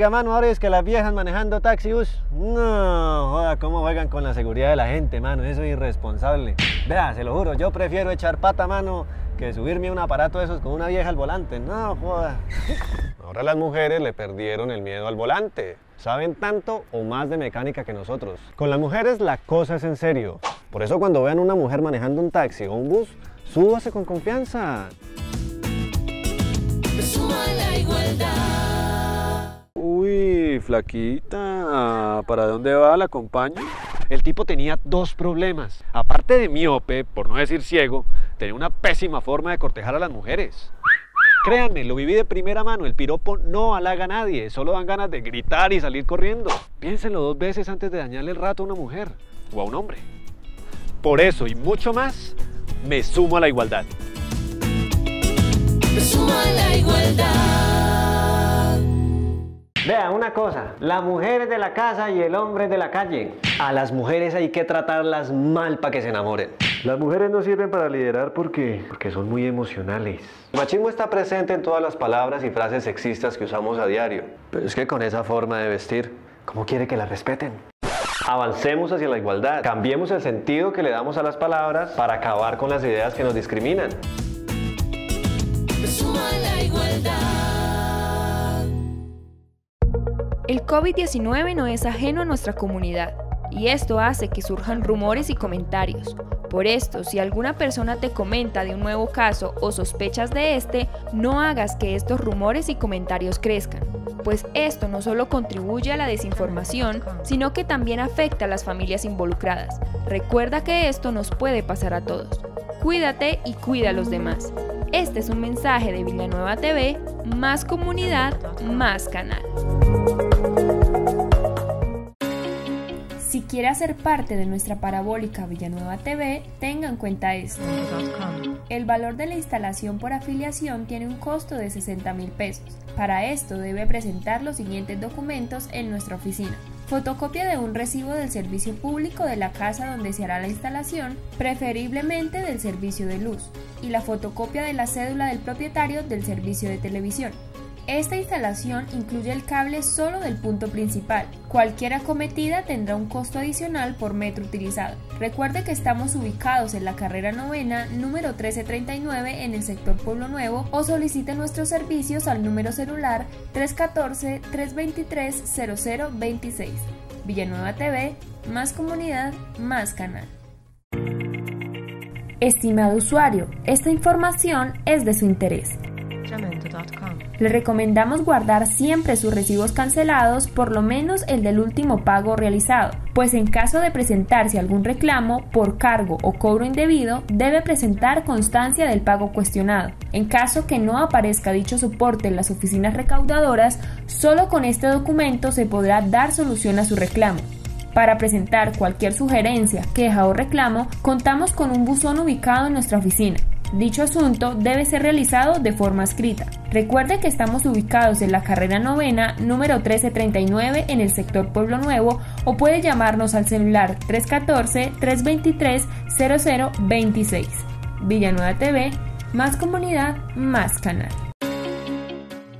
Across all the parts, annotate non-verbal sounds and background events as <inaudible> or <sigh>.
Oiga, mano, ahora es que las viejas manejando taxi bus. No, joda, cómo juegan con la seguridad de la gente, mano. Eso es irresponsable. Vea, se lo juro, yo prefiero echar pata, mano, que subirme a un aparato de esos con una vieja al volante. No, joda. <laughs> Ahora las mujeres le perdieron el miedo al volante. Saben tanto o más de mecánica que nosotros. Con las mujeres la cosa es en serio. Por eso cuando vean una mujer manejando un taxi o un bus, súbase con confianza. Suma la igualdad. Uy, flaquita, ¿para dónde va? ¿La acompaño? El tipo tenía dos problemas. Aparte de miope, por no decir ciego, tenía una pésima forma de cortejar a las mujeres. Créanme, lo viví de primera mano. El piropo no halaga a nadie, solo dan ganas de gritar y salir corriendo. Piénsenlo dos veces antes de dañarle el rato a una mujer o a un hombre. Por eso y mucho más, me sumo a la igualdad. Suma la igualdad. Vea, una cosa, la mujer es de la casa y el hombre es de la calle. A las mujeres hay que tratarlas mal para que se enamoren. Las mujeres no sirven para liderar porque, porque son muy emocionales. El machismo está presente en todas las palabras y frases sexistas que usamos a diario. Pero es que con esa forma de vestir, ¿cómo quiere que la respeten? Avancemos hacia la igualdad. Cambiemos el sentido que le damos a las palabras para acabar con las ideas que nos discriminan. Suma la igualdad. El COVID-19 no es ajeno a nuestra comunidad. y esto hace que surjan rumores y comentarios. Por esto, si alguna persona te comenta de un nuevo caso o sospechas de este, no hagas que estos rumores y comentarios crezcan, pues esto no solo contribuye a la desinformación, sino que también afecta a las familias involucradas. Recuerda que esto nos puede pasar a todos. Cuídate y cuida a los demás. Este es un mensaje de Villanueva TV, más comunidad, más canal. Si quiere hacer parte de nuestra parabólica Villanueva TV, tenga en cuenta esto. El valor de la instalación por afiliación tiene un costo de 60 mil pesos. Para esto debe presentar los siguientes documentos en nuestra oficina. Fotocopia de un recibo del servicio público de la casa donde se hará la instalación, preferiblemente del servicio de luz, y la fotocopia de la cédula del propietario del servicio de televisión. Esta instalación incluye el cable solo del punto principal. Cualquier acometida tendrá un costo adicional por metro utilizado. Recuerde que estamos ubicados en la carrera novena número 1339 en el sector Pueblo Nuevo o solicite nuestros servicios al número celular 314-323-0026. Villanueva TV, más comunidad, más canal. Estimado usuario, esta información es de su interés. Le recomendamos guardar siempre sus recibos cancelados, por lo menos el del último pago realizado, pues en caso de presentarse algún reclamo por cargo o cobro indebido, debe presentar constancia del pago cuestionado. En caso que no aparezca dicho soporte en las oficinas recaudadoras, solo con este documento se podrá dar solución a su reclamo. Para presentar cualquier sugerencia, queja o reclamo, contamos con un buzón ubicado en nuestra oficina. Dicho asunto debe ser realizado de forma escrita. Recuerde que estamos ubicados en la carrera novena número 1339 en el sector Pueblo Nuevo o puede llamarnos al celular 314-323-0026. Villanueva TV, más comunidad, más canal.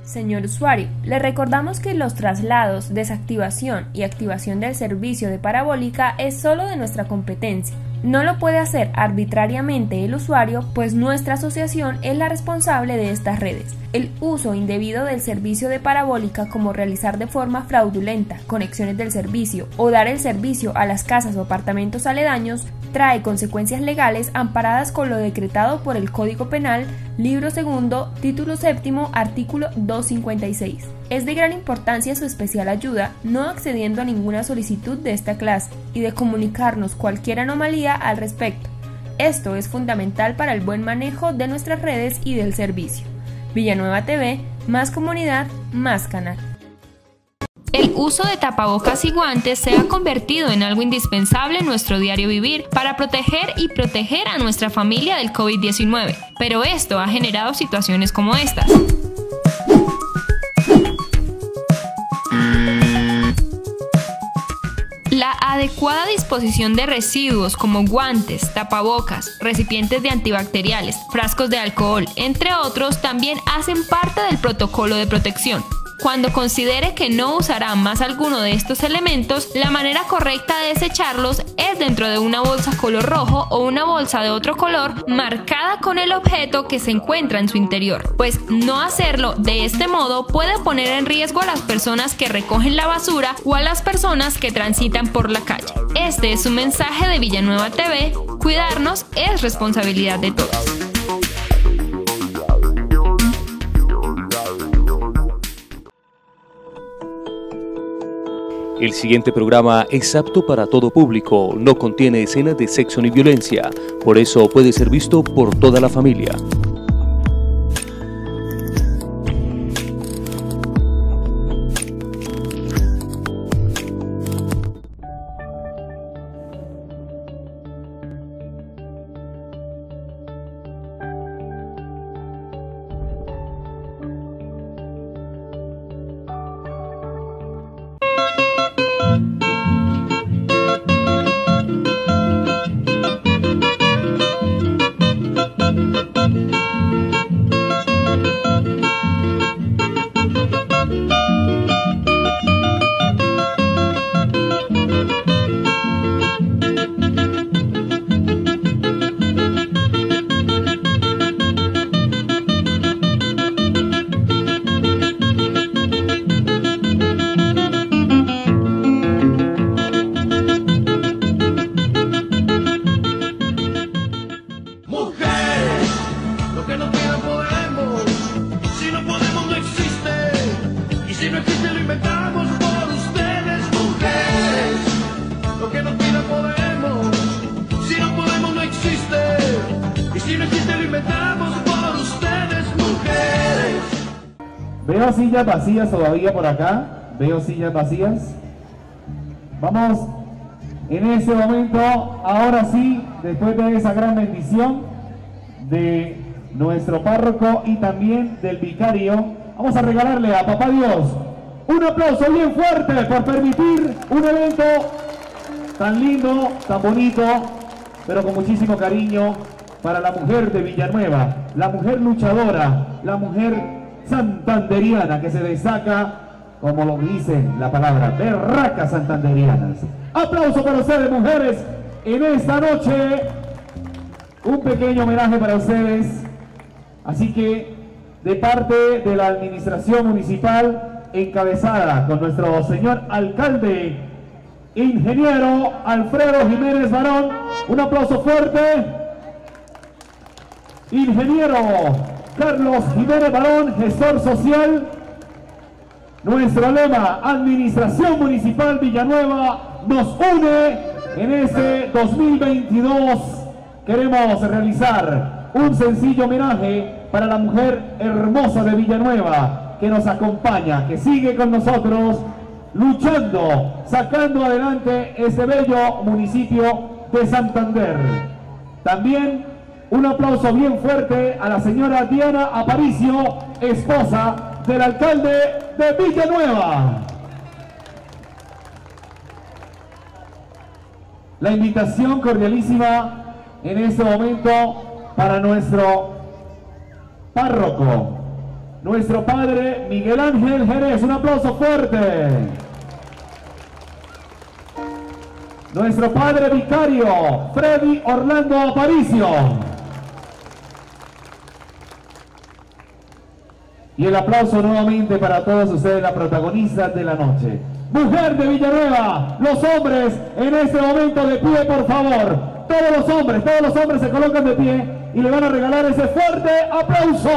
Señor usuario, le recordamos que los traslados, desactivación y activación del servicio de parabólica es solo de nuestra competencia. No lo puede hacer arbitrariamente el usuario, pues nuestra asociación es la responsable de estas redes. El uso indebido del servicio de parabólica como realizar de forma fraudulenta conexiones del servicio o dar el servicio a las casas o apartamentos aledaños trae consecuencias legales amparadas con lo decretado por el Código Penal, libro segundo, título séptimo, artículo 256. Es de gran importancia su especial ayuda, no accediendo a ninguna solicitud de esta clase y de comunicarnos cualquier anomalía al respecto. Esto es fundamental para el buen manejo de nuestras redes y del servicio. Villanueva TV, más comunidad, más canal. El uso de tapabocas y guantes se ha convertido en algo indispensable en nuestro diario vivir para proteger y proteger a nuestra familia del COVID-19, pero esto ha generado situaciones como estas. Adecuada disposición de residuos como guantes, tapabocas, recipientes de antibacteriales, frascos de alcohol, entre otros, también hacen parte del protocolo de protección. Cuando considere que no usará más alguno de estos elementos, la manera correcta de desecharlos es dentro de una bolsa color rojo o una bolsa de otro color marcada con el objeto que se encuentra en su interior, pues no hacerlo de este modo puede poner en riesgo a las personas que recogen la basura o a las personas que transitan por la calle. Este es un mensaje de Villanueva TV, cuidarnos es responsabilidad de todos. El siguiente programa es apto para todo público, no contiene escenas de sexo ni violencia, por eso puede ser visto por toda la familia. Veo sillas vacías todavía por acá. Veo sillas vacías. Vamos en ese momento, ahora sí, después de esa gran bendición de nuestro párroco y también del vicario, vamos a regalarle a Papá Dios un aplauso bien fuerte por permitir un evento tan lindo, tan bonito, pero con muchísimo cariño para la mujer de Villanueva, la mujer luchadora, la mujer santanderiana que se destaca, como lo dice la palabra, berracas santanderianas. Aplauso para ustedes, mujeres, en esta noche. Un pequeño homenaje para ustedes. Así que, de parte de la administración municipal, encabezada con nuestro señor alcalde, ingeniero Alfredo Jiménez Barón, un aplauso fuerte. Ingeniero Carlos Jiménez Barón, gestor social. Nuestro lema, Administración Municipal Villanueva, nos une en este 2022. Queremos realizar un sencillo homenaje para la mujer hermosa de Villanueva que nos acompaña, que sigue con nosotros luchando, sacando adelante este bello municipio de Santander. También un aplauso bien fuerte a la señora Diana Aparicio, esposa del alcalde de Villanueva. La invitación cordialísima en este momento para nuestro párroco, nuestro padre Miguel Ángel Jerez. Un aplauso fuerte. Nuestro padre vicario, Freddy Orlando Aparicio. Y el aplauso nuevamente para todos ustedes, la protagonistas de la noche. Mujer de Villanueva, los hombres en este momento de pie, por favor. Todos los hombres, todos los hombres se colocan de pie y le van a regalar ese fuerte aplauso.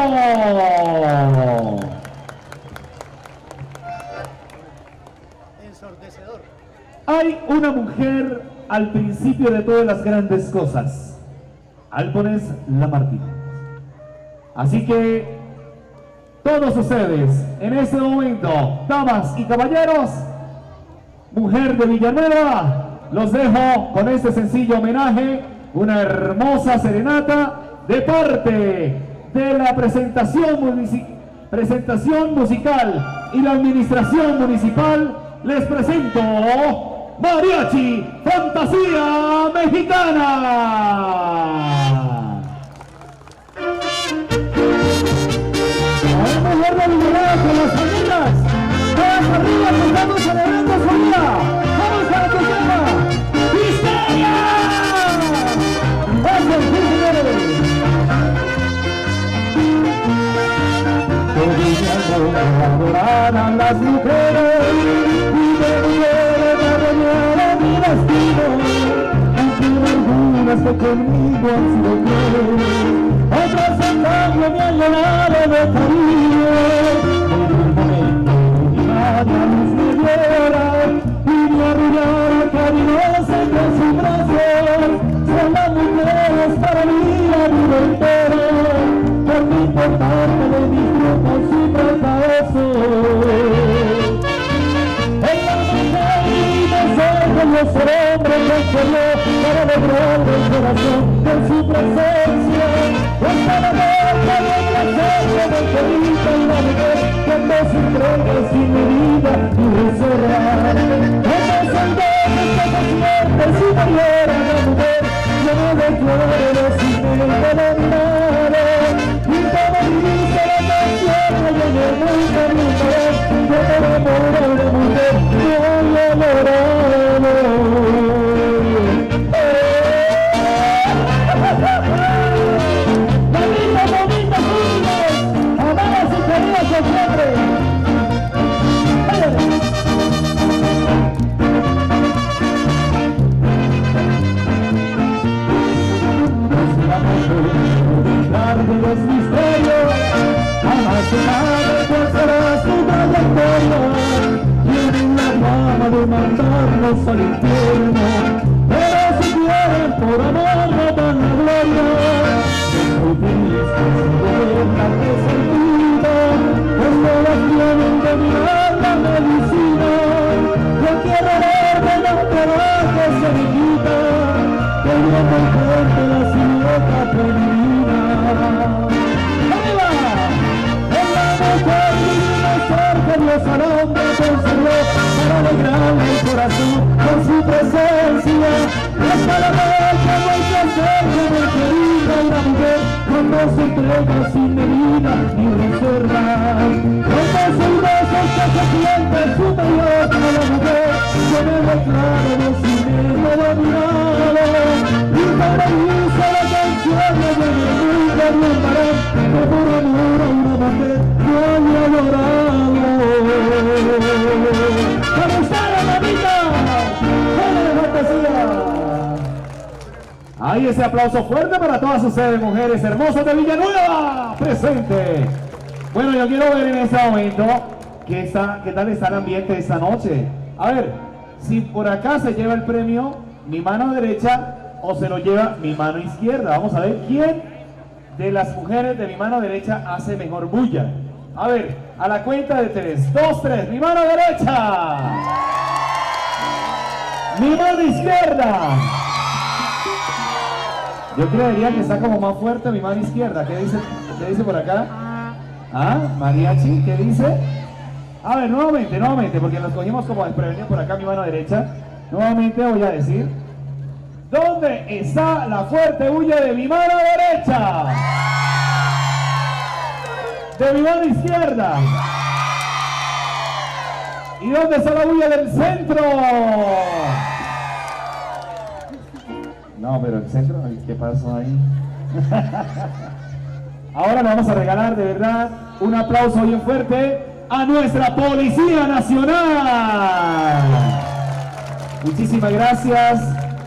Hay una mujer al principio de todas las grandes cosas. Álpones la Martínez. Así que todos ustedes, en este momento, damas y caballeros, mujer de Villanueva, los dejo con este sencillo homenaje, una hermosa serenata de parte de la presentación, presentación musical y la administración municipal. Les presento Mariachi Fantasía Mexicana. A de Villanueva con las familias. Todas arriba celebrando su día. Vamos a la que sepa. Las mujeres y mujeres arreglará mi destino. Aunque algunas que conmigo han sido cambio me han llenado de cariño. Mi y me arrullara cariñosa entre para la vida porque importante de mi grupo su fracaso. En la mujer y para lograr el corazón de su presencia. De que me permite la mujer cuando se entrega sin medida y reservar. Estas son dos capacidades superior a la mujer, yo no recuerdo si me enamoré. Y como dice la canción, no nunca nunca yo me enamoro de mujer, yo Mamita, está, qué tal está el ambiente esta noche. A ver, si por acá se lleva el premio mi mano derecha o se lo lleva mi mano izquierda. Vamos a ver quién de las mujeres de mi mano derecha hace mejor bulla. A ver, a la cuenta de tres. Dos, tres. Mi mano derecha. Mi mano izquierda. Yo creería que está como más fuerte mi mano izquierda. ¿Qué dice, qué dice por acá? ¿Ah? Mariachi, ¿qué dice? A ver, nuevamente, nuevamente, porque nos cogimos como desprevenidos por acá mi mano derecha. Nuevamente voy a decir. ¿Dónde está la fuerte bulla de mi mano derecha? De mi mano izquierda. ¿Y dónde está la bulla del centro? No, pero el centro, ¿qué pasó ahí? <laughs> Ahora le vamos a regalar de verdad un aplauso bien fuerte a nuestra Policía Nacional. Muchísimas gracias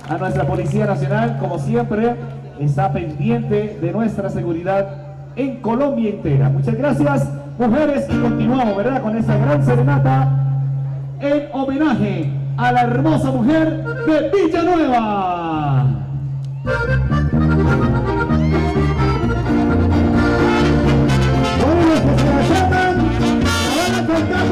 a nuestra Policía Nacional, como siempre, está pendiente de nuestra seguridad en Colombia entera. Muchas gracias, mujeres, y continuamos, ¿verdad?, con esta gran serenata en homenaje a la hermosa mujer de Villanueva. Bueno,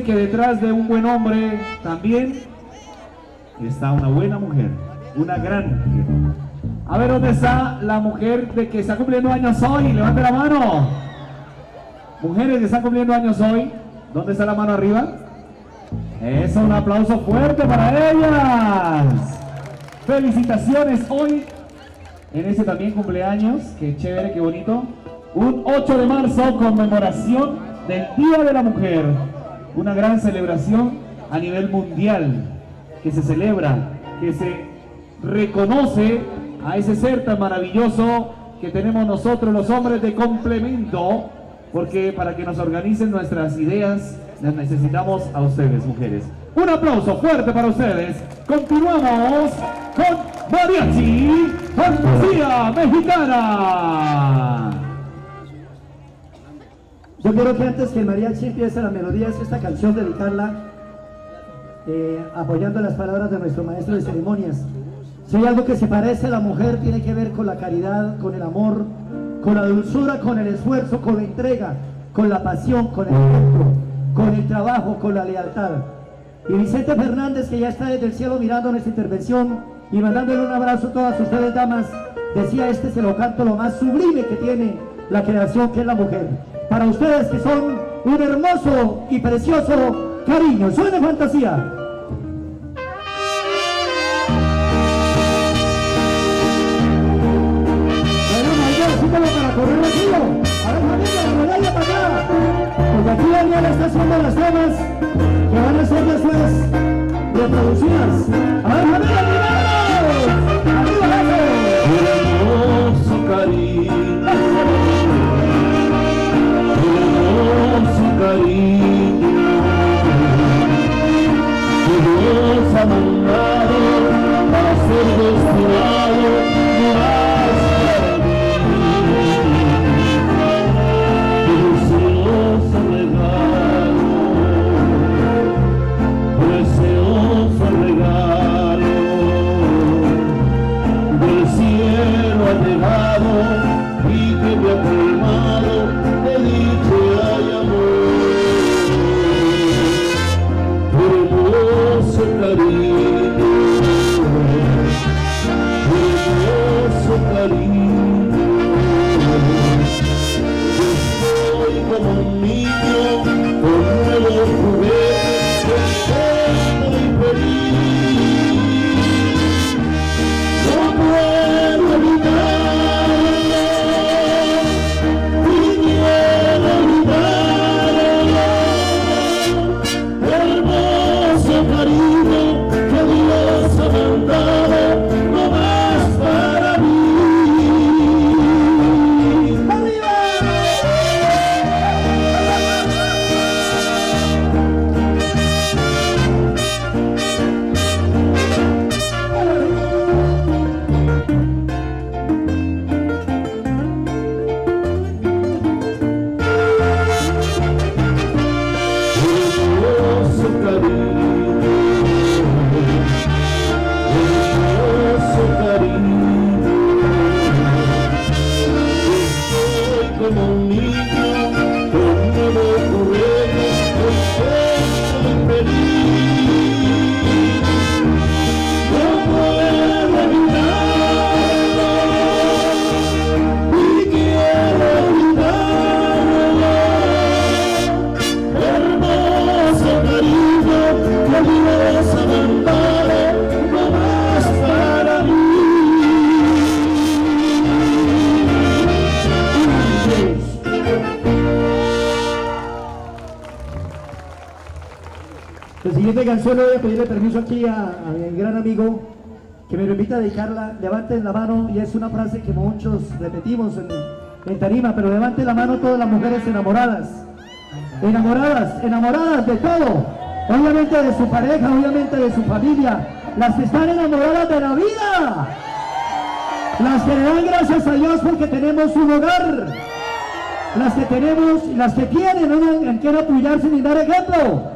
Que detrás de un buen hombre también está una buena mujer, una gran mujer. A ver, ¿dónde está la mujer de que está cumpliendo años hoy? Levante la mano. Mujeres que están cumpliendo años hoy, ¿dónde está la mano arriba? Eso, un aplauso fuerte para ellas. Felicitaciones hoy en ese también cumpleaños. Qué chévere, qué bonito. Un 8 de marzo, conmemoración del Día de la Mujer. Una gran celebración a nivel mundial que se celebra, que se reconoce a ese ser tan maravilloso que tenemos nosotros los hombres de complemento, porque para que nos organicen nuestras ideas las necesitamos a ustedes, mujeres. Un aplauso fuerte para ustedes. Continuamos con Mariachi Fantasía Mexicana. Yo quiero que antes que mariachi empiece la melodía es esta canción dedicarla eh, apoyando las palabras de nuestro maestro de ceremonias. Si hay algo que se parece a la mujer tiene que ver con la caridad, con el amor, con la dulzura, con el esfuerzo, con la entrega, con la pasión, con el ejemplo, con el trabajo, con la lealtad. Y Vicente Fernández, que ya está desde el cielo mirando nuestra intervención y mandándole un abrazo a todas ustedes, damas, decía este se lo canto lo más sublime que tiene la creación, que es la mujer. Para ustedes que son un hermoso y precioso cariño. Suena fantasía. Aquí Daniel está haciendo las temas que van a ser después reproducidas. A ver, hermoso canción le voy a pedirle permiso aquí a, mi gran amigo que me lo invita a dedicarla. Levanten la mano y es una frase que muchos repetimos en, en tarima, pero levanten la mano todas las mujeres enamoradas. Enamoradas, enamoradas de todo. Obviamente de su pareja, obviamente de su familia. Las que están enamoradas de la vida. Las que le dan gracias a Dios porque tenemos un hogar. Las que tenemos, las que tienen, no quieren apoyarse ni dar ejemplo.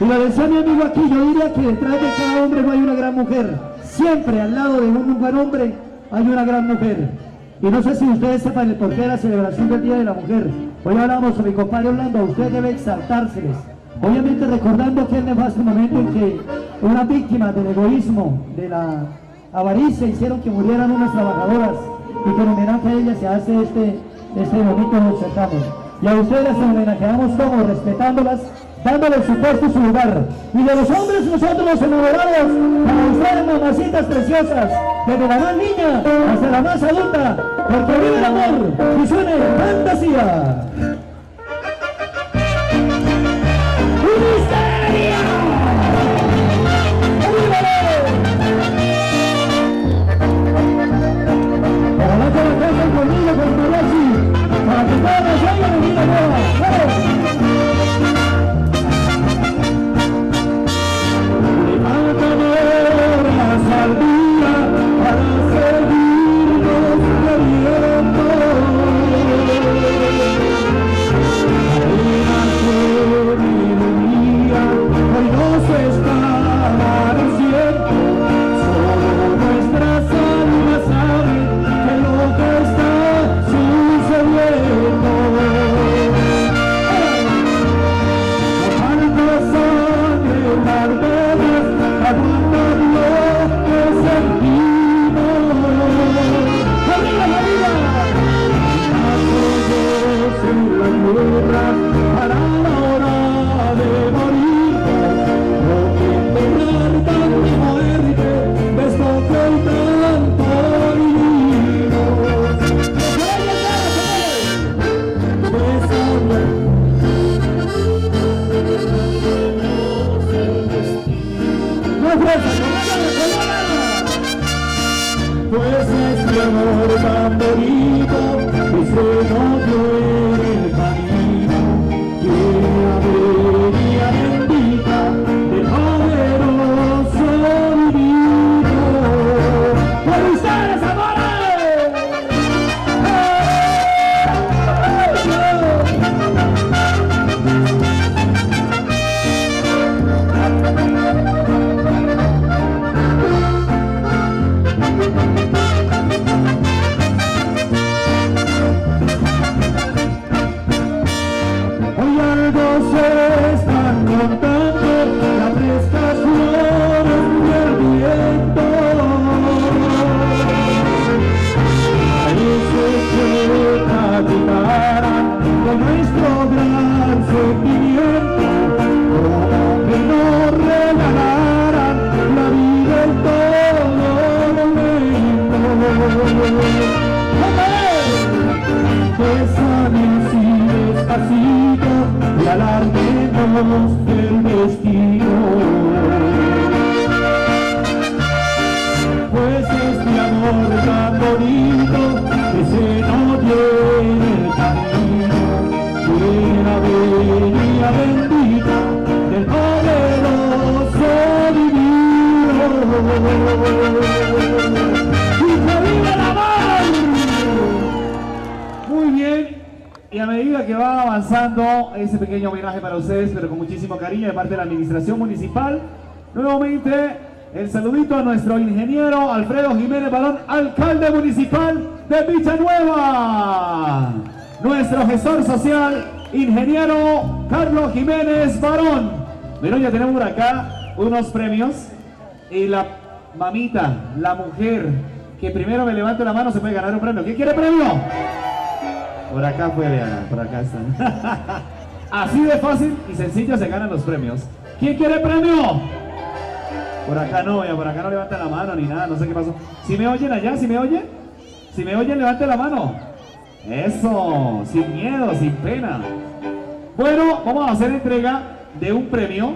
Y lo decía mi amigo aquí, yo diría que detrás de cada hombre no hay una gran mujer. Siempre al lado de un buen hombre hay una gran mujer. Y no sé si ustedes sepan el porqué de la celebración del Día de la Mujer. Hoy hablamos con mi compadre Orlando, usted debe exaltárseles. Obviamente recordando que el nefasto momento en que una víctima del egoísmo, de la avaricia, hicieron que murieran unas trabajadoras y que en homenaje a ellas se hace este, este bonito certamen. Y a ustedes las homenajeamos como respetándolas, dándoles su puesto y su lugar. Y de los hombres nosotros los enamorados, para ustedes mamacitas preciosas, desde la más niña hasta la más adulta, porque vive el amor y suene fantasía. La para que todos nos oigan en vida nueva. Avanzando ese pequeño homenaje para ustedes, pero con muchísimo cariño de parte de la administración municipal, nuevamente el saludito a nuestro ingeniero Alfredo Jiménez Balón, alcalde municipal de Villanueva. Nuestro gestor social, ingeniero Carlos Jiménez Barón. Bueno, ya tenemos por acá unos premios y la mamita, la mujer que primero me levante la mano se puede ganar un premio. ¿Quién quiere premio? Por acá puede ganar, por acá están. <laughs> Así de fácil y sencillo se ganan los premios. ¿Quién quiere premio? Por acá no, por acá no levanten la mano ni nada, no sé qué pasó. Si me oyen allá, si me oyen, si me oyen, levante la mano. Eso, sin miedo, sin pena. Bueno, vamos a hacer entrega de un premio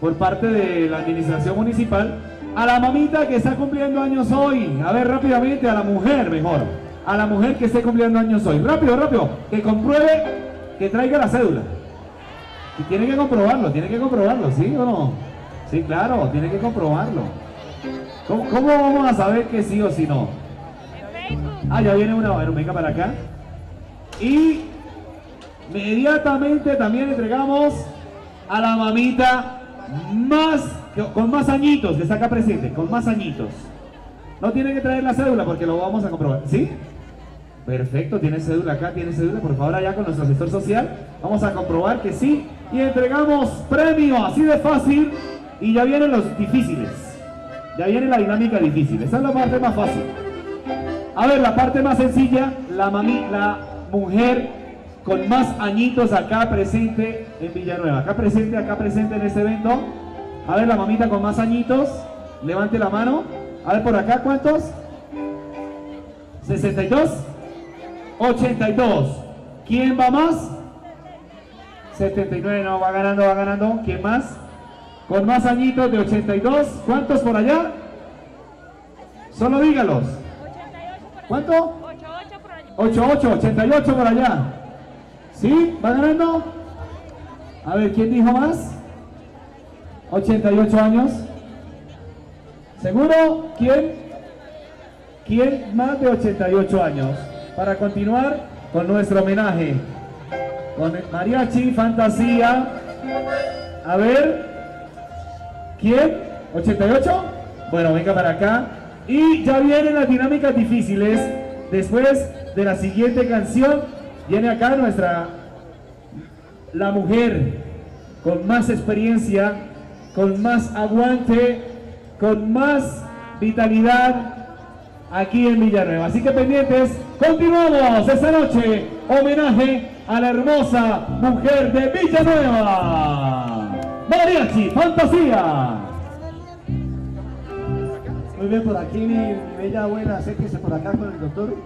por parte de la administración municipal a la mamita que está cumpliendo años hoy. A ver, rápidamente, a la mujer mejor. A la mujer que esté cumpliendo años hoy. Rápido, rápido. Que compruebe, que traiga la cédula. Y tiene que comprobarlo, tiene que comprobarlo, ¿sí o no? Sí, claro, tiene que comprobarlo. ¿Cómo, vamos a saber que sí o si no? Ah, ya viene una, bueno, venga para acá. Y inmediatamente también entregamos a la mamita más, con más añitos, que está acá presente, con más añitos. No tiene que traer la cédula porque lo vamos a comprobar. ¿Sí? Perfecto, tiene cédula acá, tiene cédula, por favor, allá con nuestro asesor social. Vamos a comprobar que sí. Y entregamos premio, así de fácil. Y ya vienen los difíciles. Ya viene la dinámica difícil. Esa es la parte más fácil. A ver, la parte más sencilla, la, mami, la mujer con más añitos acá presente en Villanueva. Acá presente, acá presente en este evento. A ver, la mamita con más añitos, levante la mano. A ver, por acá, ¿cuántos? 62, 82. ¿Quién va más? 79, no, va ganando, va ganando. ¿Quién más? Con más añitos de 82. ¿Cuántos por allá? Solo dígalos. ¿Cuánto? 88, 88 por allá. ¿Sí? ¿Va ganando? A ver, ¿quién dijo más? 88 años. ¿Seguro? ¿Quién? ¿Quién más de 88 años? Para continuar con nuestro homenaje. Con mariachi, fantasía. A ver. ¿Quién? ¿88? Bueno, venga para acá. Y ya vienen las dinámicas difíciles. Después de la siguiente canción, viene acá nuestra, la mujer con más experiencia, con más aguante, con más vitalidad aquí en Villanueva. Así que pendientes, continuamos esta noche, homenaje a la hermosa mujer de Villanueva. Mariachi, fantasía. Muy bien, por aquí mi, mi bella abuela, acérquese por acá con el doctor,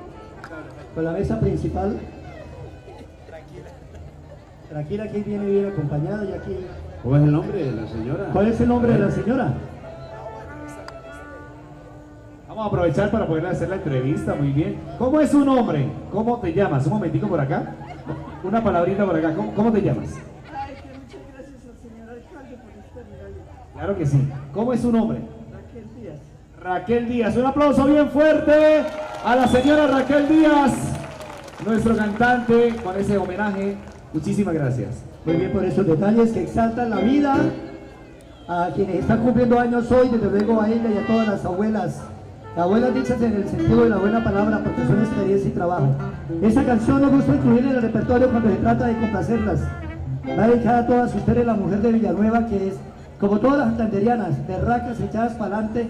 con la mesa principal. Tranquila, aquí viene bien acompañada y aquí... ¿Cómo es el nombre de la señora? ¿Cuál es el nombre de la señora? Vamos a aprovechar para poder hacer la entrevista, muy bien. ¿Cómo es su nombre? ¿Cómo te llamas? Un momentico por acá. Una palabrita por acá. ¿Cómo, cómo te llamas? Ay, que muchas gracias al señor alcalde por este regalo. Claro que sí. ¿Cómo es su nombre? Raquel Díaz. Raquel Díaz. Un aplauso bien fuerte a la señora Raquel Díaz, nuestro cantante, con ese homenaje. Muchísimas gracias. Muy bien por esos detalles que exaltan la vida a quienes están cumpliendo años hoy, desde luego a ella y a todas las abuelas. Abuelas dichas en el sentido de la buena palabra porque son experiencia y trabajo. Esa canción nos gusta incluir en el repertorio cuando se trata de complacerlas. Va dedicada a todas ustedes, la mujer de Villanueva, que es, como todas las santanderianas, berracas echadas para adelante,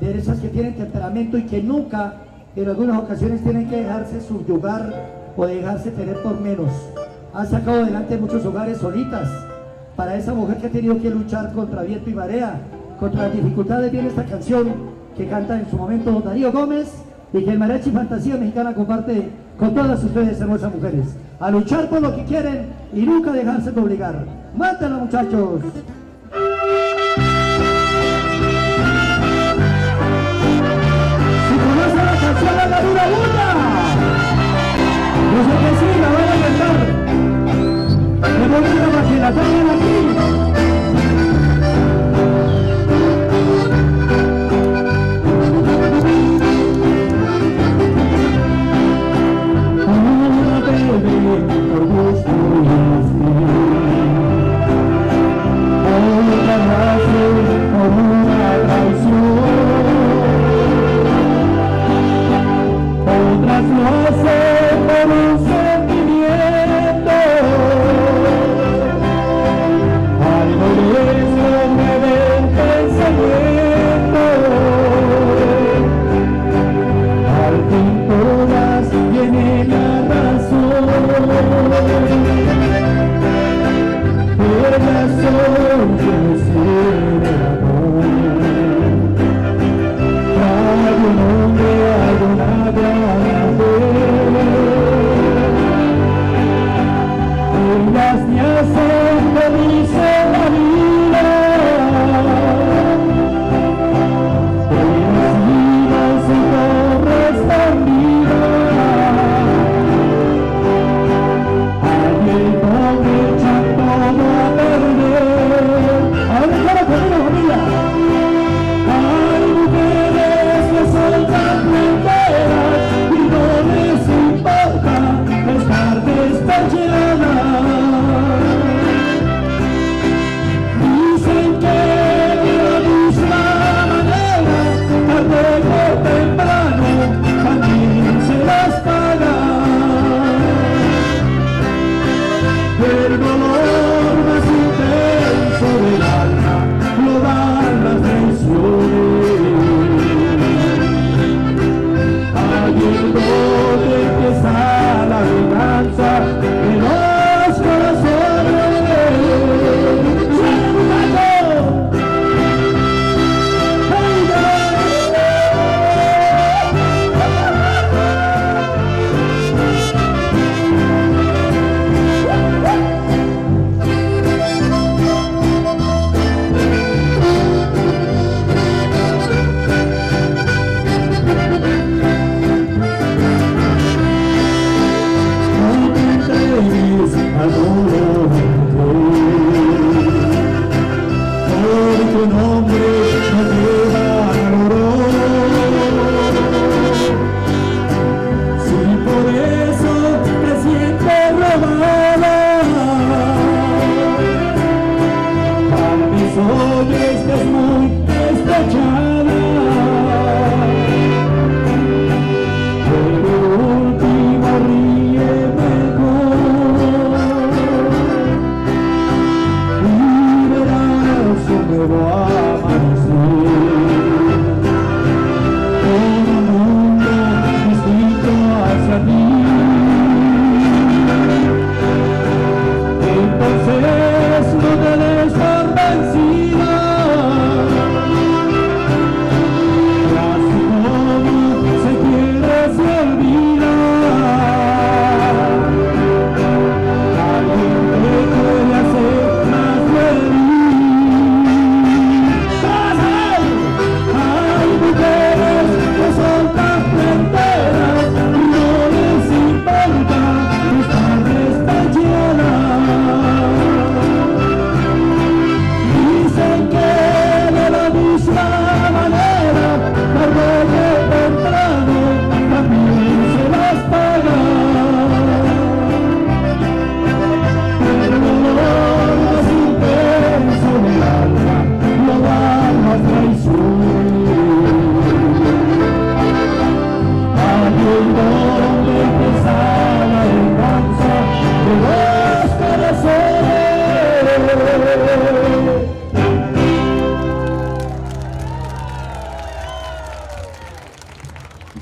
de esas que tienen temperamento y que nunca, en algunas ocasiones, tienen que dejarse subyugar o dejarse tener por menos. Han sacado adelante muchos hogares solitas. Para esa mujer que ha tenido que luchar contra viento y marea, contra las dificultades, viene esta canción que canta en su momento Darío Gómez y que el Mariachi Fantasía Mexicana comparte con todas ustedes, hermosas mujeres. A luchar por lo que quieren y nunca dejarse de obligar. ¡Mátalo, muchachos! La canción, hagan una bulla. Yo sé que sí, la van a cantar. ¡Qué bonita para que la tengan aquí!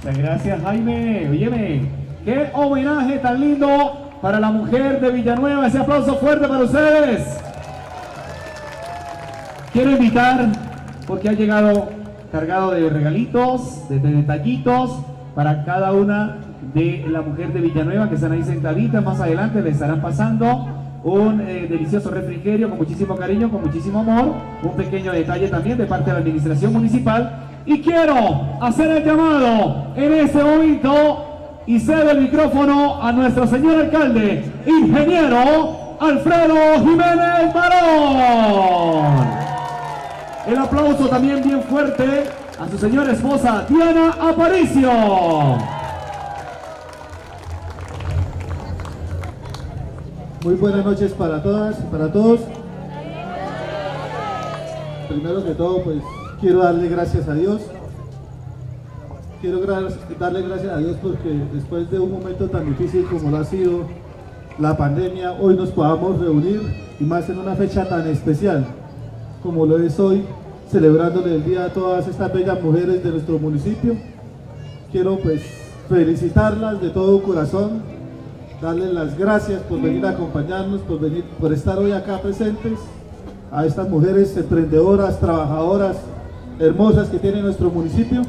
Muchas gracias, Jaime. Óyeme, qué homenaje tan lindo para la mujer de Villanueva. Ese aplauso fuerte para ustedes. Quiero invitar, porque ha llegado cargado de regalitos, de, de detallitos para cada una de la mujer de Villanueva que están ahí sentaditas. Más adelante le estarán pasando un eh, delicioso refrigerio con muchísimo cariño, con muchísimo amor. Un pequeño detalle también de parte de la administración municipal. Y quiero hacer el llamado en este momento y cedo el micrófono a nuestro señor alcalde, ingeniero Alfredo Jiménez Barón. El aplauso también bien fuerte a su señora esposa Diana Aparicio. Muy buenas noches para todas y para todos. Primero que todo, pues quiero darle gracias a Dios. Quiero darle gracias a Dios porque después de un momento tan difícil como lo ha sido la pandemia, hoy nos podamos reunir y más en una fecha tan especial como lo es hoy, celebrándole el día a todas estas bellas mujeres de nuestro municipio. Quiero pues felicitarlas de todo corazón, darles las gracias por venir a acompañarnos, por, venir, por estar hoy acá presentes, a estas mujeres emprendedoras, trabajadoras, hermosas que tiene nuestro municipio.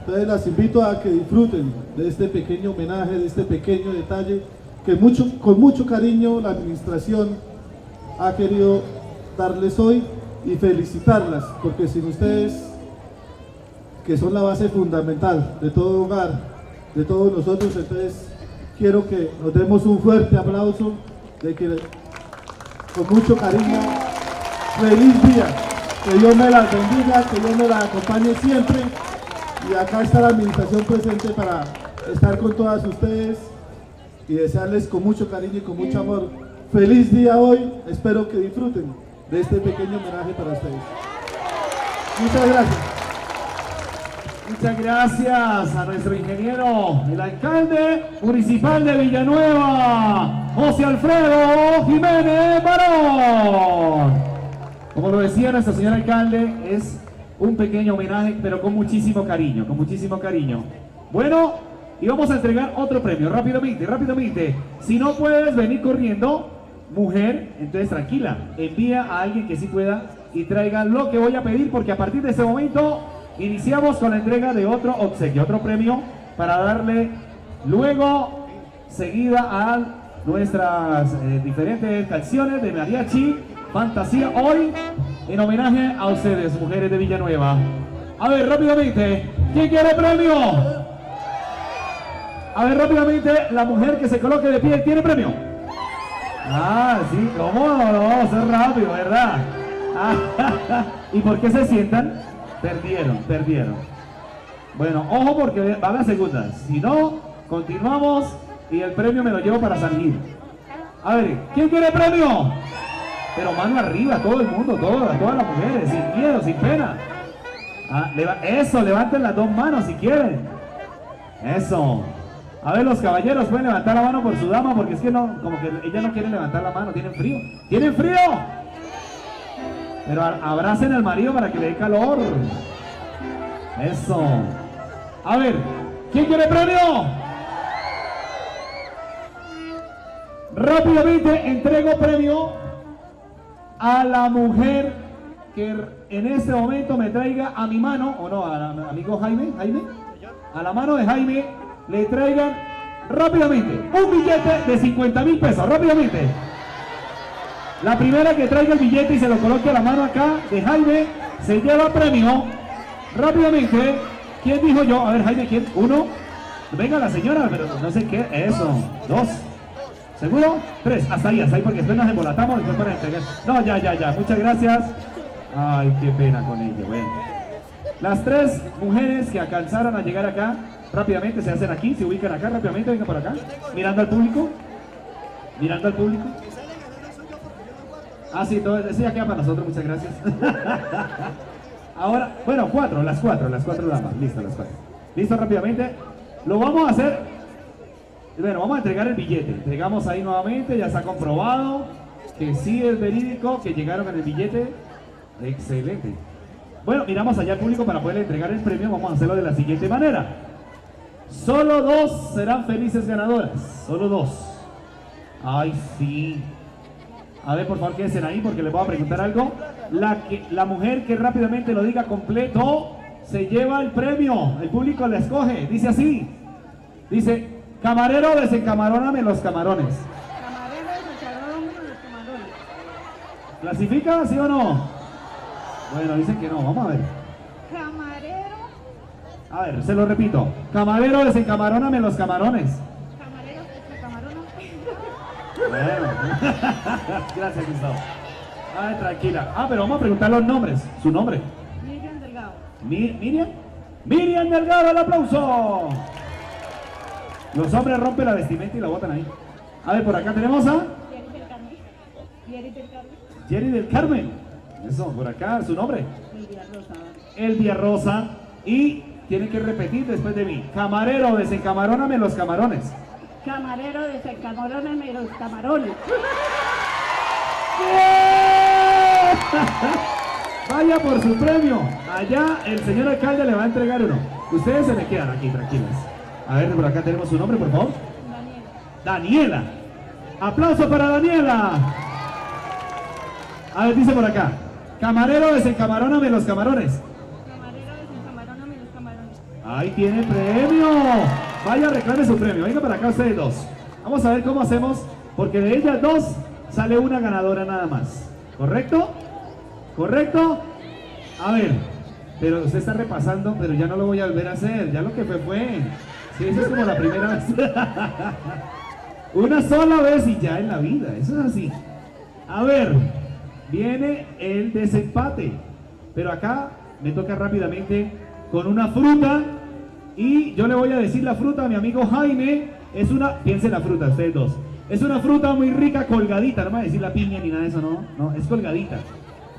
Entonces las invito a que disfruten de este pequeño homenaje, de este pequeño detalle que con mucho cariño la administración ha querido darles hoy y felicitarlas, porque sin ustedes, que son la base fundamental de todo hogar, de todos nosotros, entonces quiero que nos demos un fuerte aplauso de que con mucho cariño, feliz día, que Dios me las bendiga, que Dios me las acompañe siempre y acá está la administración presente para estar con todas ustedes y desearles con mucho cariño y con mucho amor feliz día hoy, espero que disfruten de este pequeño homenaje para ustedes. Muchas gracias. Muchas gracias a nuestro ingeniero, el alcalde municipal de Villanueva, José Alfredo Jiménez Barón. Como lo decía nuestro señor alcalde, es un pequeño homenaje, pero con muchísimo cariño, con muchísimo cariño. Bueno, y vamos a entregar otro premio, rápidamente, rápidamente. Si no puedes venir corriendo, mujer, entonces tranquila, envía a alguien que sí pueda y traiga lo que voy a pedir, porque a partir de este momento iniciamos con la entrega de otro obsequio, otro premio, para darle luego seguida a nuestras eh, diferentes canciones de mariachi, fantasía, hoy en homenaje a ustedes, mujeres de Villanueva. A ver, rápidamente, ¿quién quiere premio? A ver, rápidamente, la mujer que se coloque de pie, ¿tiene premio? Ah, sí, ¿cómo no? Lo vamos a hacer rápido, ¿verdad? <laughs> ¿Y por qué se sientan? Perdieron, perdieron. Bueno, ojo porque van las segundas. Si no, continuamos y el premio me lo llevo para San Gil. A ver, ¿quién quiere premio? Pero mano arriba, todo el mundo, todas, todas las mujeres, sin miedo, sin pena. Ah, eso, levanten las dos manos si quieren. Eso. A ver, los caballeros pueden levantar la mano por su dama porque es que no, como que ella no quiere levantar la mano, tienen frío. ¿Tienen frío? Pero abracen al marido para que le dé calor. Eso. A ver, ¿quién quiere premio? Rápidamente entrego premio a la mujer que en este momento me traiga a mi mano, o no, al amigo Jaime, Jaime, a la mano de Jaime le traigan rápidamente un billete de 50 mil pesos, rápidamente. La primera que traiga el billete y se lo coloque a la mano acá de Jaime se lleva premio. Rápidamente, ¿quién dijo yo? A ver, Jaime, ¿quién? Uno. Venga la señora, pero no sé qué. Eso. Dos. ¿Seguro? Tres. Hasta ahí, hasta ahí, porque después nos embolatamos después para entregar. No, ya, ya, ya. Muchas gracias. Ay, qué pena con ella. Bueno. Las tres mujeres que alcanzaron a llegar acá, rápidamente se hacen aquí, se ubican acá, rápidamente, vengan por acá. Mirando al público. Mirando al público. Ah, sí, todo, ese ya queda para nosotros, muchas gracias. <laughs> Ahora, bueno, cuatro, las cuatro, las cuatro damas, listo, las cuatro. Listo, rápidamente. Lo vamos a hacer, bueno, vamos a entregar el billete. Entregamos ahí nuevamente, ya está comprobado que sí es verídico, que llegaron con el billete. Excelente. Bueno, miramos allá al público para poder entregar el premio, vamos a hacerlo de la siguiente manera. Solo dos serán felices ganadoras. Solo dos. Ay, sí. A ver, por favor, quédense ahí porque les voy a preguntar algo. La, que, la mujer que rápidamente lo diga completo se lleva el premio. El público la escoge. Dice así. Dice, camarero, desencamaróname los camarones. Camarero desencaróname los camarones. ¿Clasifica, sí o no? Bueno, dicen que no. Vamos a ver. Camarero, A ver, se lo repito. Camarero, desencamaróname los camarones. camarero desencamarona. Bueno. <laughs> Gracias, Gustavo. Ay, tranquila. Ah, pero vamos a preguntar los nombres. Su nombre. Miriam Delgado. Mi- Miriam. Miriam Delgado, el aplauso. Los hombres rompen la vestimenta y la botan ahí. A ver, por acá tenemos a Yeri del Carmen. Yeri del Carmen. Jerry del Carmen. Eso, por acá, su nombre. Elvira Rosa. Elvia Rosa. Y tiene que repetir después de mí. Camarero, desencamaróname los camarones. Camarero desencamarona los camarones. <laughs> Vaya por su premio. Allá el señor alcalde le va a entregar uno. Ustedes se me quedan aquí, tranquilas. A ver, por acá tenemos su nombre, por favor. Daniela. Aplauso para Daniela. A ver, dice por acá. Camarero desencamarona los camarones. Ahí tiene premio. Vaya, reclame su premio. Venga para acá ustedes dos. Vamos a ver cómo hacemos, porque de ellas dos sale una ganadora nada más. ¿Correcto? ¿Correcto? A ver, pero usted está repasando, pero ya no lo voy a volver a hacer. Ya lo que fue fue. Sí, es como la primera vez. una sola vez y ya en la vida. Eso es así. A ver, viene el desempate. Pero acá me toca rápidamente con una fruta. Y yo le voy a decir la fruta a mi amigo Jaime. Es una, piense la fruta, ustedes dos. Es una fruta muy rica, colgadita. No me voy a decir la piña ni nada de eso, no. No, es colgadita.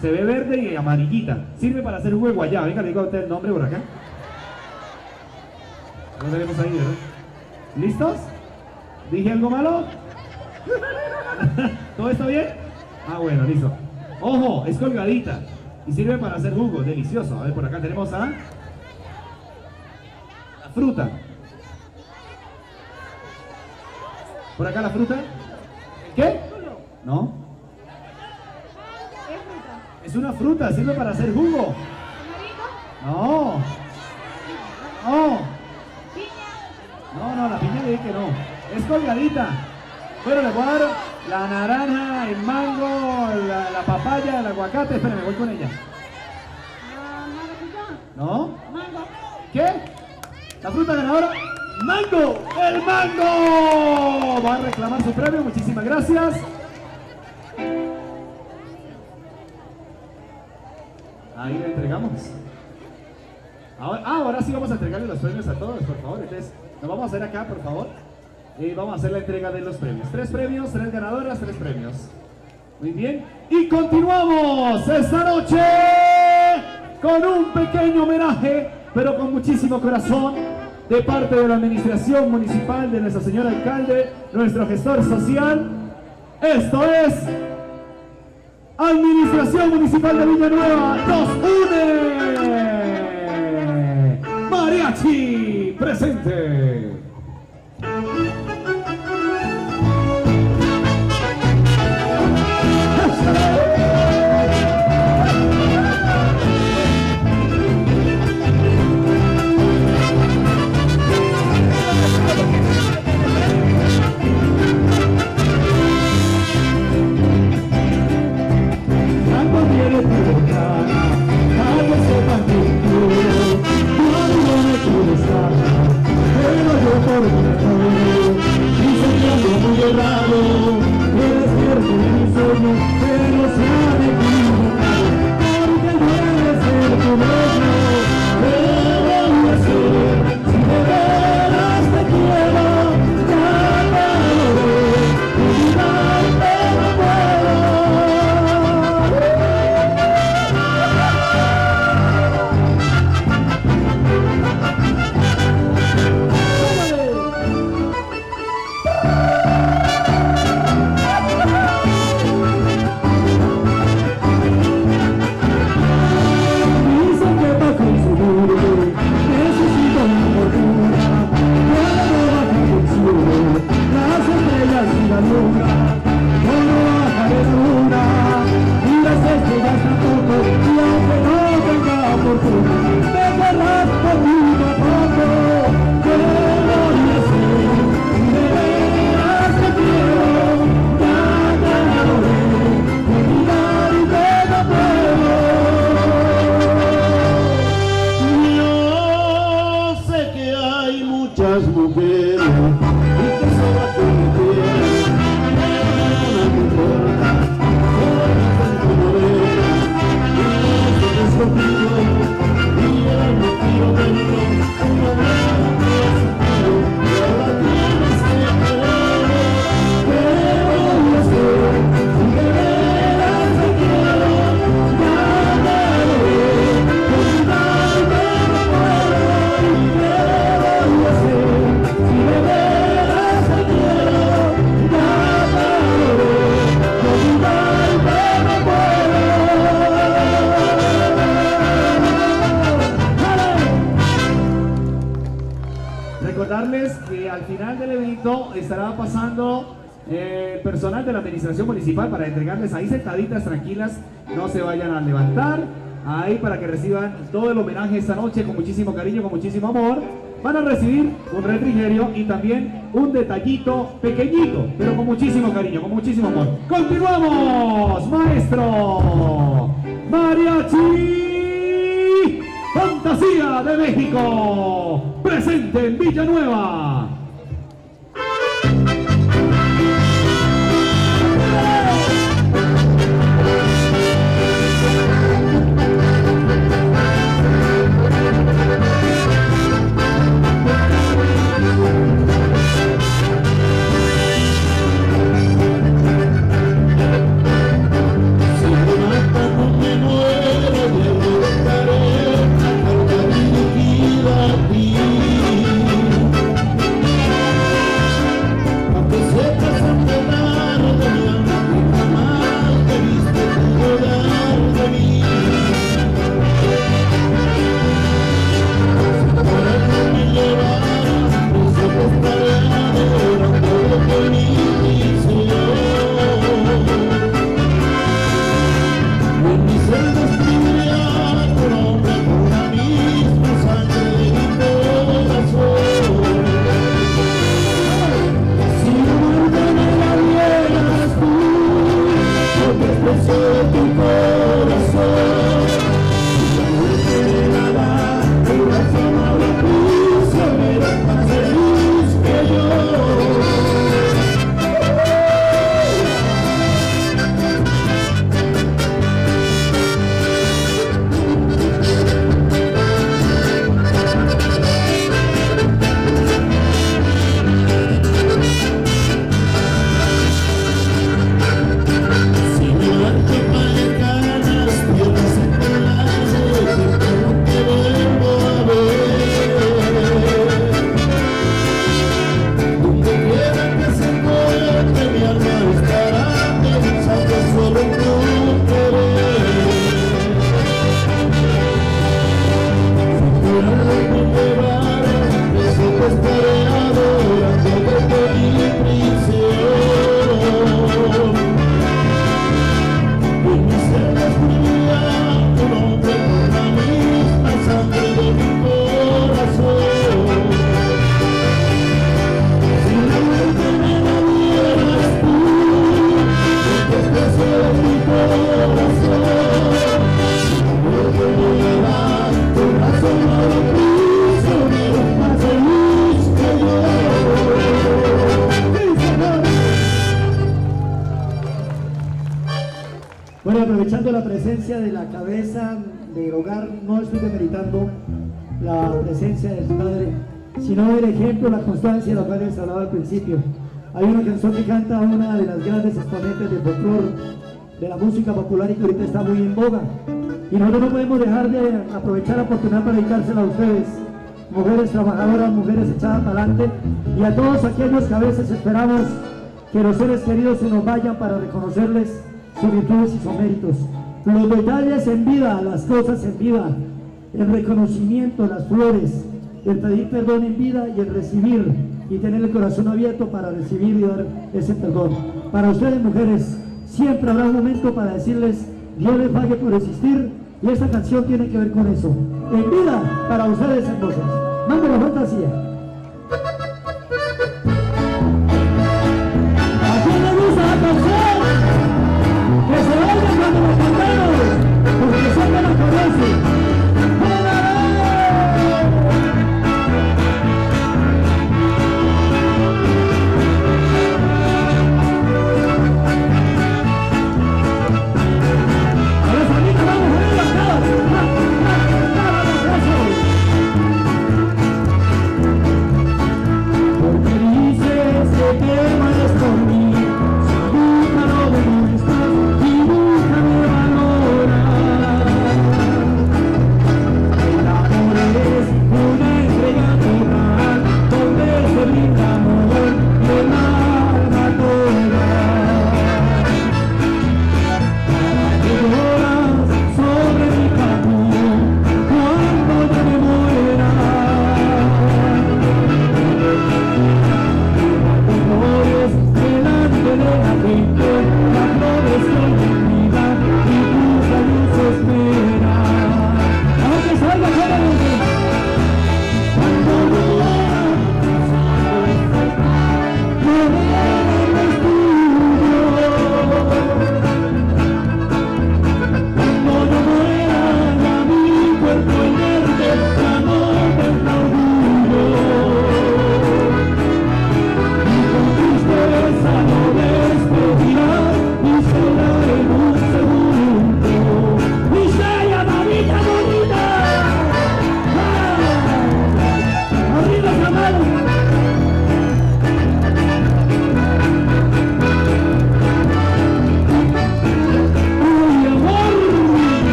Se ve verde y amarillita. Sirve para hacer jugo guayaba. Venga, le digo a usted el nombre por acá. Lo tenemos ahí, ¿verdad? ¿Listos? ¿Dije algo malo? <laughs> ¿Todo está bien? Ah, bueno, listo. Ojo, es colgadita. Y sirve para hacer jugo, delicioso. A ver, por acá tenemos a... La fruta. ¿Por acá la fruta? ¿Qué? No. Es una fruta, sirve para hacer jugo. No. No. No, no, la piña le dije que no. Es colgadita. Bueno, le voy a dar la naranja, el mango, la, la papaya, el aguacate. Espera, me voy con ella. ¿No? Mango. ¿Qué? ¿La fruta ganadora? ¡Mango! ¡El mango! Va a reclamar su premio, muchísimas gracias. Ahí le entregamos. Ahora, ah, ahora sí vamos a entregarle los premios a todos, por favor. Entonces, nos vamos a hacer acá, por favor. Y vamos a hacer la entrega de los premios. Tres premios, tres ganadoras, tres premios. Muy bien. Y continuamos esta noche con un pequeño homenaje, pero con muchísimo corazón, de parte de la Administración Municipal, de nuestro señor alcalde, nuestro gestor social. Esto es Administración Municipal de Villanueva nos une. Mariachi presente. no. Pequeñito, pero con muchísimo cariño, con muchísimo amor. ¡Continuamos, maestro! ¡Mariachi! Fantasía de México, presente en Villanueva. Presencia de su padre, sino el ejemplo, la constancia de la cual les hablaba al principio. Hay una canción que canta una de las grandes exponentes del folclore, de la música popular y que ahorita está muy en boga. Y nosotros no podemos dejar de aprovechar la oportunidad para dedicársela a ustedes, mujeres trabajadoras, mujeres echadas para adelante, y a todos aquellos que a veces esperamos que los seres queridos se nos vayan para reconocerles sus virtudes y sus méritos. Los detalles en vida, las cosas en vida, el reconocimiento, las flores, el pedir perdón en vida y el recibir y tener el corazón abierto para recibir y dar ese perdón. Para ustedes mujeres, siempre habrá un momento para decirles, Dios les pague por existir y esta canción tiene que ver con eso. En vida, para ustedes hermosas. Mande la fantasía.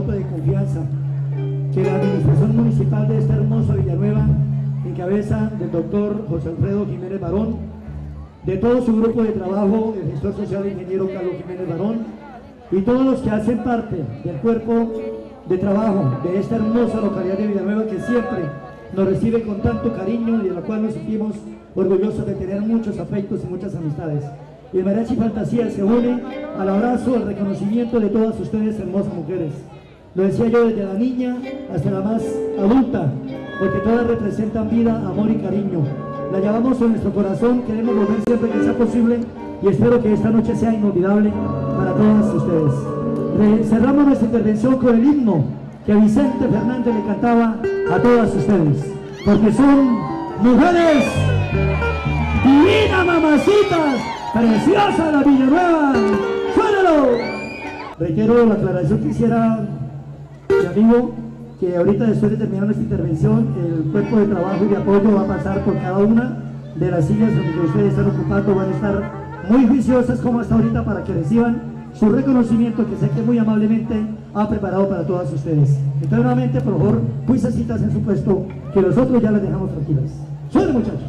Voto de confianza que la administración municipal de esta hermosa Villanueva, en cabeza del doctor José Alfredo Jiménez Barón, de todo su grupo de trabajo, el gestor social ingeniero Carlos Jiménez Barón, y todos los que hacen parte del cuerpo de trabajo de esta hermosa localidad de Villanueva que siempre nos recibe con tanto cariño y de la cual nos sentimos orgullosos de tener muchos afectos y muchas amistades. Y el Mariachi Fantasía se une al abrazo, al reconocimiento de todas ustedes hermosas mujeres. Lo decía yo desde la niña hasta la más adulta, porque todas representan vida, amor y cariño. La llevamos en nuestro corazón, queremos volver siempre que sea posible y espero que esta noche sea inolvidable para todas ustedes. Cerramos nuestra intervención con el himno que Vicente Fernández le cantaba a todas ustedes, porque son mujeres divinas, mamacitas, preciosas la Villanueva. ¡Suénalo! Reitero la aclaración que hiciera mi amigo que ahorita después de terminar nuestra intervención el cuerpo de trabajo y de apoyo va a pasar por cada una de las sillas donde ustedes están ocupando van a estar muy juiciosas como hasta ahorita para que reciban su reconocimiento que sé que muy amablemente ha preparado para todas ustedes. Entonces nuevamente por favor juiciositas en su puesto que nosotros ya las dejamos tranquilas. ¡Suerte muchachos!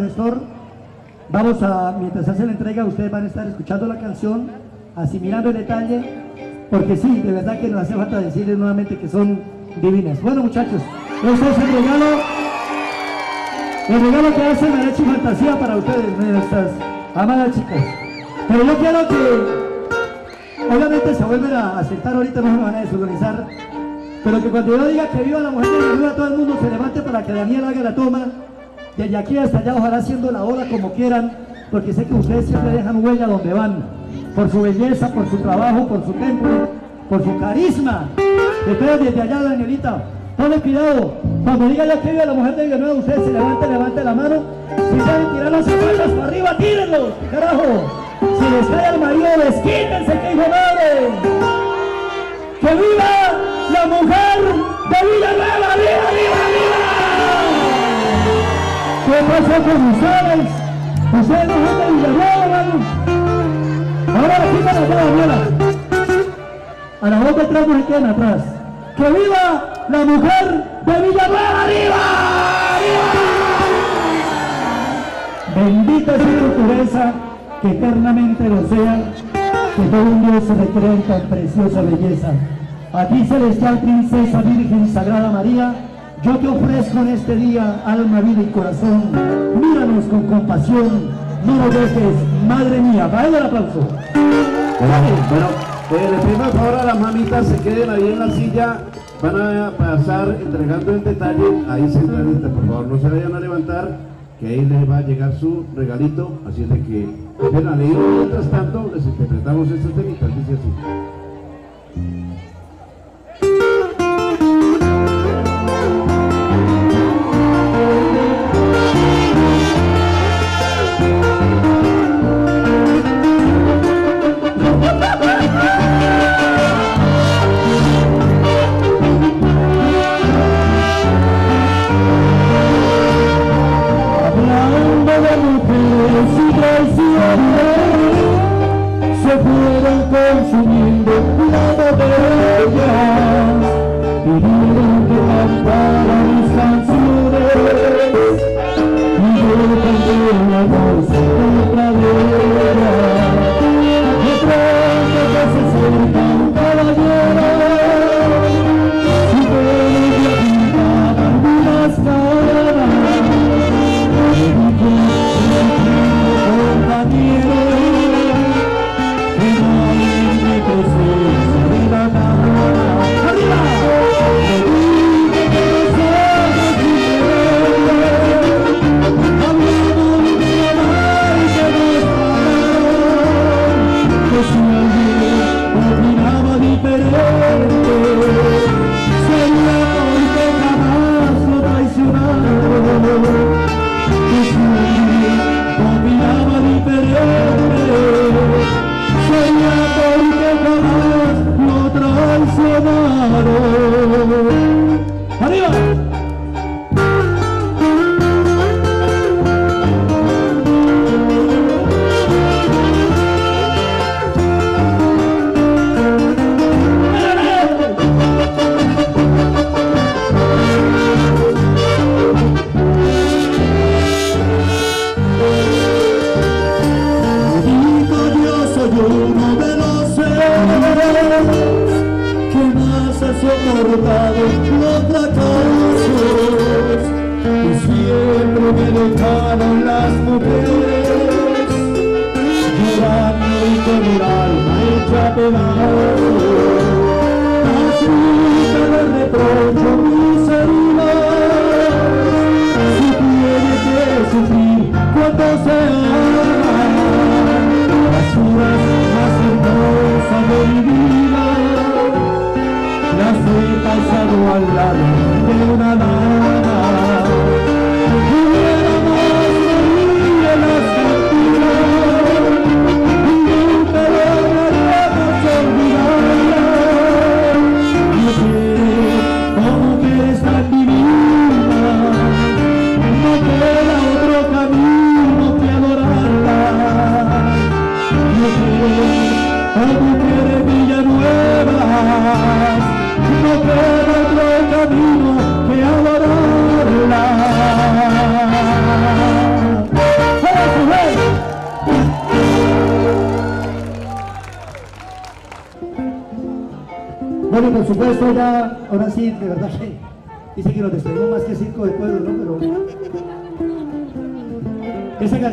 Gestor, vamos a, mientras hace la entrega, ustedes van a estar escuchando la canción, asimilando el detalle, porque sí, de verdad que nos hace falta decirles nuevamente que son divinas. Bueno muchachos, este es el regalo El regalo que hace Mariachi Fantasía para ustedes, nuestras amadas chicas. Pero yo quiero que, obviamente se vuelven a aceptar, ahorita no se van a desorganizar, pero que cuando yo diga que viva la mujer de viva todo el mundo se levante para que Daniel haga la toma, desde aquí hasta allá, ojalá haciendo la ola como quieran, porque sé que ustedes siempre dejan huella donde van, por su belleza, por su trabajo, por su temple, por su carisma. Entonces desde allá, Danielita, Ponle cuidado, cuando diga ya que vive la mujer de Villanueva, ustedes se levanten, levanten la mano. Si saben tirar las espaldas para arriba, tírenlos, carajo. Si les cae el marido, desquítense, que hijo madre. ¡Que viva la mujer de Villanueva! ¡Viva, viva, viva! ¿Qué pasó con ustedes? Ustedes no son de Villanueva, hermano. Ahora quítan la toda, Daniela. A la voz detrás no se queden atrás. ¡Que viva la mujer de Villanueva! ¡Arriba! ¡Arriba! Bendita sea tu pureza, que eternamente lo sea, que todo un Dios se recrea en tan preciosa belleza. A ti, celestial princesa, Virgen Sagrada María, yo te ofrezco en este día alma, vida y corazón. Míranos con compasión, no nos dejes, Madre mía. Vaya el aplauso. Bueno, le pido por favor a las mamitas se queden ahí en la silla. Van a pasar entregando el detalle ahí centralita, por favor, no se vayan a levantar, que ahí les va a llegar su regalito. Así es de que, bien, a leer mientras tanto, les interpretamos estos temitas, dice así.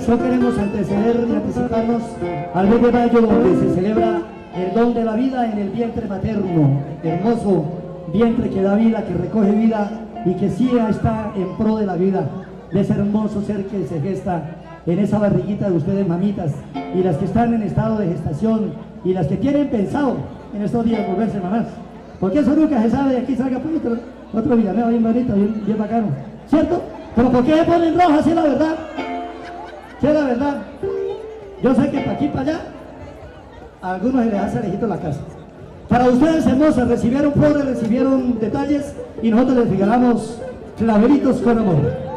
Esa canción queremos anteceder y anticiparnos al mes de mayo donde se celebra el don de la vida en el vientre materno, hermoso vientre que da vida, que recoge vida y que sí está en pro de la vida, de ese hermoso ser que se gesta en esa barriguita de ustedes mamitas y las que están en estado de gestación y las que tienen pensado en estos días volverse mamás. Porque eso nunca se sabe, de aquí salga pues, otro, otro Villameo bien bonito, bien, bacano, ¿cierto? Pero ¿por qué se ponen rojas si la verdad? Es la verdad. Yo sé que para aquí para allá a algunos se les hace lejito la casa. Para ustedes, hermosas, recibieron flores, recibieron detalles y nosotros les regalamos claveritos con amor.